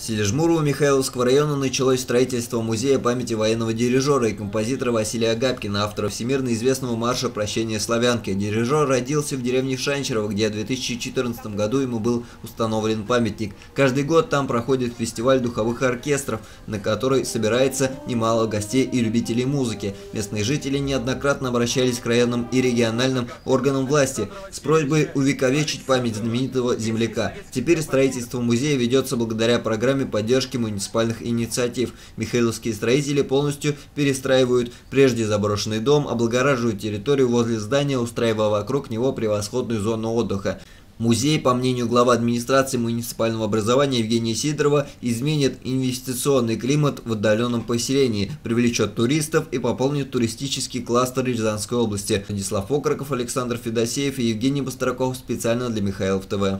В селе Жмурово Михайловского района началось строительство музея памяти военного дирижера и композитора Василия Агапкина, автора всемирно известного марша «Прощение славянки». Дирижер родился в деревне Шанчерово, где в 2014 году ему был установлен памятник. Каждый год там проходит фестиваль духовых оркестров, на который собирается немало гостей и любителей музыки. Местные жители неоднократно обращались к районным и региональным органам власти с просьбой увековечить память знаменитого земляка. Теперь строительство музея ведется благодаря программе программе поддержки муниципальных инициатив. Михайловские строители полностью перестраивают прежде заброшенный дом, облагораживают территорию возле здания, устраивая вокруг него превосходную зону отдыха. Музей, по мнению главы администрации муниципального образования Евгения Сидорова, изменит инвестиционный климат в отдаленном поселении, привлечет туристов и пополнит туристический кластер Рязанской области. Владислав Окроков, Александр Федосеев и Евгений Быстраков специально для Михайлов ТВ.